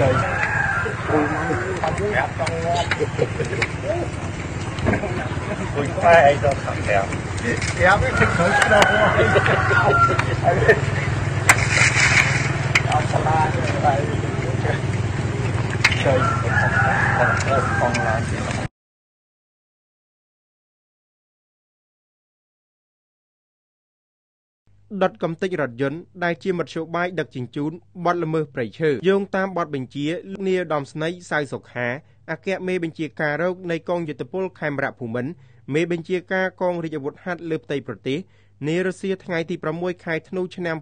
chơi Quỳnh tay anh cho thẳng đẹp Đẹp ấy, thích thử cái đâu Ông Sala chơi Chơi Còn là ដុតកំទេចរថយន្តដែលជាមធ្យោបាយដឹកជញ្ជូនបទល្មើសព្រៃឈើយោងតាមបទបញ្ជាលោកនាយឧត្តមស្នេហ៍សៅសុខាអគ្គមេបញ្ជាការរោគនៃកងយុទ្ធពលខេមរៈភូមិន្ទមេបញ្ជាការកងរាជអាវុធហត្ថលើផ្ទៃប្រទេសនារសៀលថ្ងៃទី6ខែធ្នូឆ្នាំ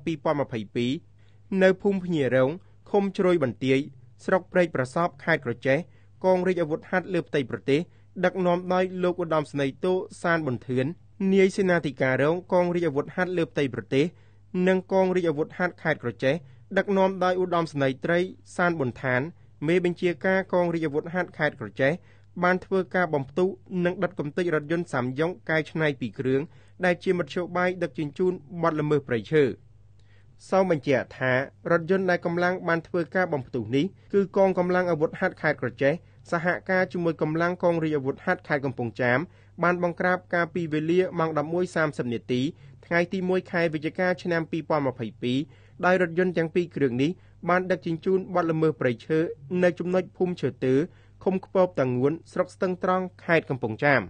2022នៅភូមិភ្ញារងឃុំជ្រោយបន្ទាយស្រុកព្រែកប្រសពខេត្តក្រចេះកងរាជអាវុធហត្ថលើផ្ទៃប្រទេសដឹកនាំដោយលោកឧត្តមស្នេហ៍តូសានប៊ុនធឿន នាយសេនាធិការរងកងរាជអាវុធហត្ថលើផ្ទៃប្រទេស និងកងរាជអាវុធហត្ថខេត្តក្រចេះដឹកនាំដោយឧត្តមស្នេហ៍ត្រីសានប៊ុនឋាន មេបញ្ជាការកងរាជអាវុធហត្ថខេត្តក្រចេះបានធ្វើការបំផ្ទុះនិងដិតកំទេចរថយន្តសាំយ៉ុងកែច្នៃពីគ្រឿងដែលជាមធ្យោបាយដឹកជញ្ជូនបទល្មើសព្រៃឈើ សូមបញ្ជាក់ថារថយន្តដែលកម្លាំងបានធ្វើការបំផ្ទុះនេះគឺកងកម្លាំងអាវុធហត្ថខេត្តក្រចេះសហការជាមួយកម្លាំងកងរាជអាវុធហត្ថខេត្តកំពង់ចាមបានបង្ក្រាបការពីវេលាម៉ោង11:30នាទីថ្ងៃទី1ខែវិច្ឆិកាឆ្នាំ2022ដោយរថយន្តទាំងពីរគ្រឿងនេះបានដឹកជញ្ជូនបទល្មើសព្រៃឈើនៅចំណុចភូមិឈើទើឃុំខ្ពបតាងួនស្រុកស្ទឹងត្រង់ខេត្តកំពង់ចាម។